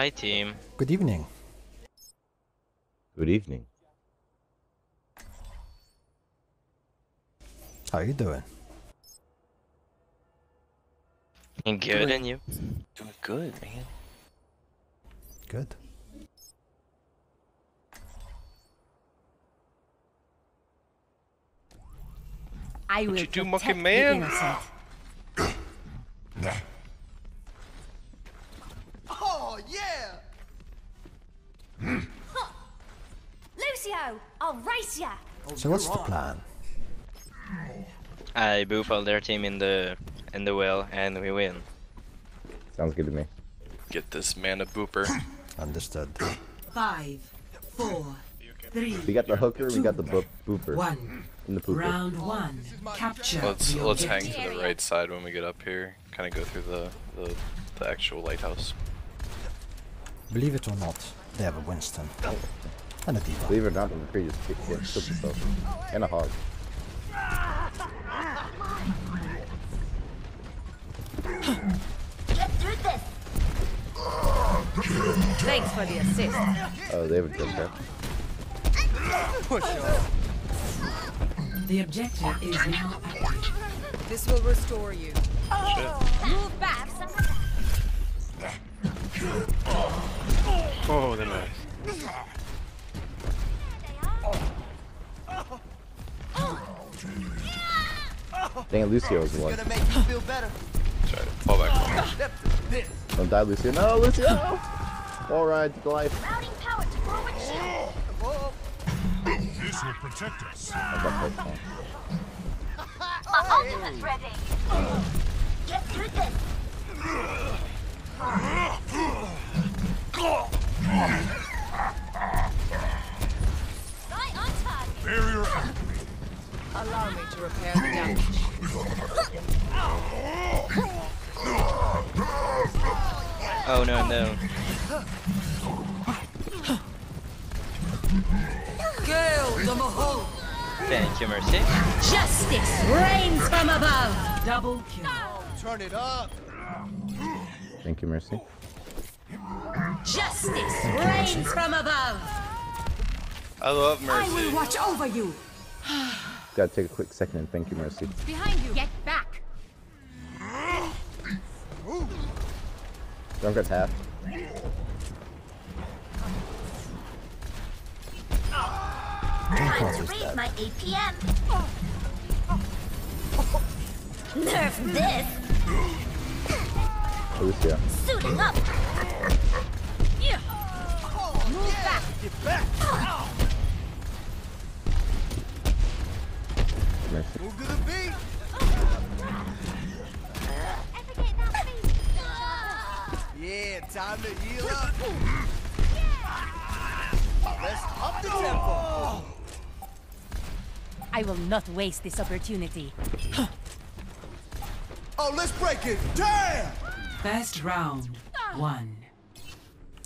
Hi team. Good evening. Good evening. How you doing? And good and you? Doing good, man. Good. I will you do, monkey man? innocent. So what's the plan? I boop all their team in the in the well and we win. Sounds good to me. Get this man a booper. Understood. Five, four, three, We got the hooker, we got the boop booper. one. And the pooper. Round one. Capture. Let's let's hang to the right side when we get up here. Kind of go through the, the the actual lighthouse. Believe it or not, they have a Winston. And a D.Va. Believe it or not, the McCree just kicked it, killed himself. And a hog. Get through this. Thanks for the assist. Oh, they have a jump there. The objective is now active. This will restore you. Move back. Oh, they're nice. Dang it, Lucio was the one. Gonna make you feel better. Try to fall back. Step this. Don't die, Lucio. No, Lucio! Alright, the life. Routing power to forward shield. Whoa. This will protect us. I got that phone. Ultimate's ready. Get through this. Right Allow me to repair the damage. Oh no no. Gale the Mahal. Thank you, Mercy. Justice rains from above. Double kill. Turn it up. Thank you, Mercy. Justice rains from above. I love Mercy. I will watch over you. Gotta take a quick second and thank you, Mercy. Behind you. Get back. Junkrat's half. Time to raise my APM. Nerf this. Lucio. Suiting up. Yeah. Move back. Get back. Mercy. Move to the beat. Yeah, time to heal up. Let's up the tempo. I will not waste this opportunity. Oh, let's break it. Damn. First round. One.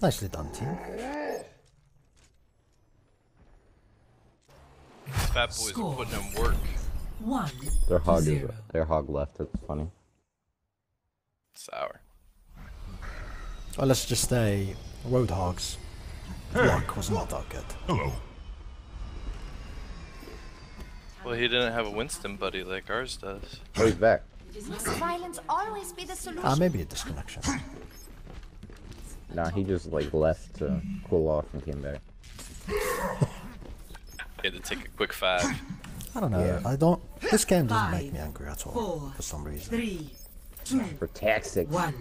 Nicely done, team. Fat boys Score. are putting in work. One. Their hog is Zero. their hog left. That's funny. Sour. Well, let's just say Roadhog's luck was not that good. Hello. Well, he didn't have a Winston buddy like ours does. Oh, he's back. Must violence always be the solution? Ah, maybe a disconnection. Nah, he just like left to cool off and came back. He had to take a quick five. I don't know. Yeah. I don't. This game doesn't make me angry at all four, for some reason. Three. Two. For taxic. One.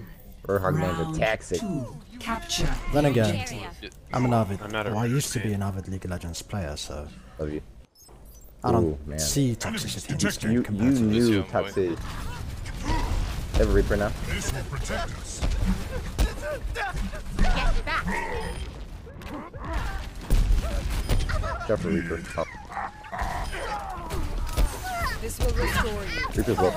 Roadhog man's Round a taxic. two. Capture. Then again, objective. I'm an avid. I'm not a well, I used to be an avid League of Legends player, so Love you. I don't Ooh, man. see toxicity in this game You compared you to knew Lucio, boy. toxic. Have a Reaper now. This will protect us. Get back. Go for Reaper. Oh, This will restore you. Reaper's low.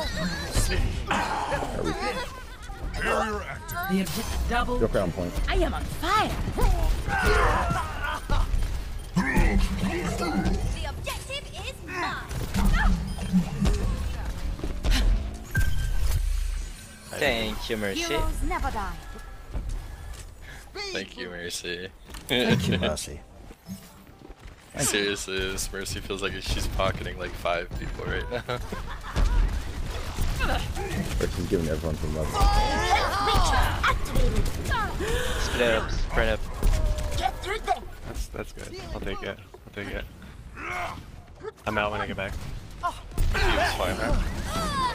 Barrier active. The objective. Double. Joker on point. I am on fire. the objective is mine. Thank you, Mercy. Heroes never die. Thank you, Mercy. Thank you, Mercy. Seriously, this Mercy feels like she's pocketing like five people right now. Mercy's giving everyone some love. Split up, spread up. That's that's good. I'll take it. I'll take it. I'm out when I get back. It's fine, man.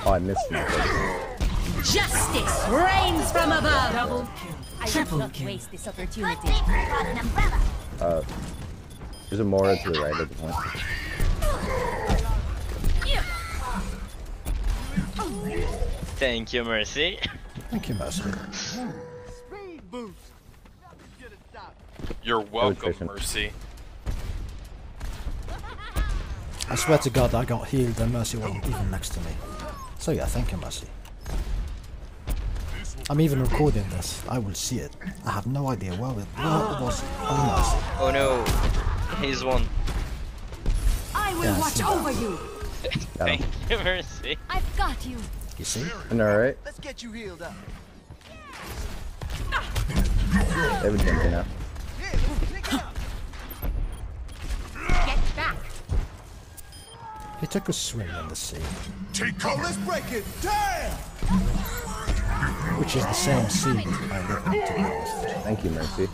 Oh, I missed you. Justice rains from above. Double kill. I will Triple not kill. waste this opportunity. Uh, there's a Mora to the right at the point. Thank you, Mercy. Thank you, Mercy. You're welcome, Mercy. I swear to God, I got healed and Mercy wasn't even next to me. So yeah, thank you, Mercy. I'm even recording this. I will see it. I have no idea where it, where it was. Oh, Oh no, he's one. I will Yeah, watch see over you. Thank you, Mercy. I've got you. You see? And alright. Let's get you healed up. They would jump in now. Get back. He took a swim in the sea, Take cover. let's break it. Damn! which is the same sea I live in, to. Thank you, Mercy.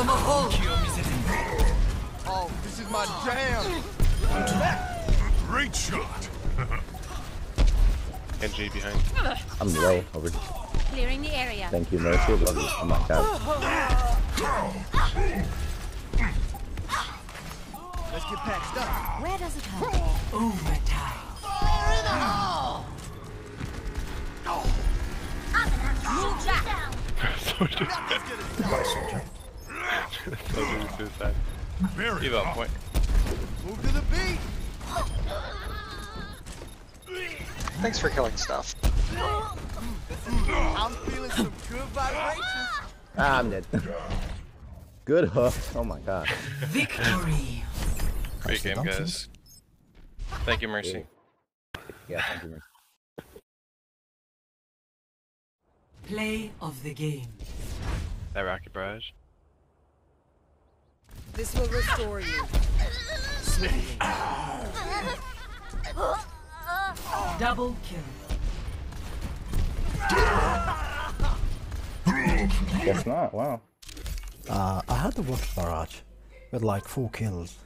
Gale the Mahal. Oh, this is my jam. Great shot. NG behind. I'm low over. Clearing the area. Thank you, Mercy. Love you. Oh my god. Let's get patched up. Where does it hurt? Overtime. Move back. Soldier suicide. Very Give up hot. point. Move to the beat. Thanks for killing stuff. I'm feeling some good vibrations. Ah, I'm dead. Good hook. Oh my god. Victory. Great game, done, guys. Thank you, Mercy. Yeah, thank you, Mercy. Play of the game. That rocket barrage. This will restore you. Double kill. Guess not. Wow. Uh, I had the water barrage with like four kills.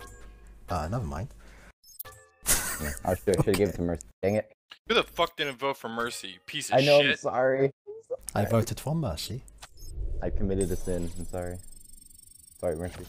Uh, never mind. Yeah, I should should have given it to Mercy. Dang it. Who the fuck didn't vote for Mercy? you Piece of shit? I know. I'm shit. sorry. I voted for Mercy. I committed a sin. I'm sorry. Sorry, Mercy.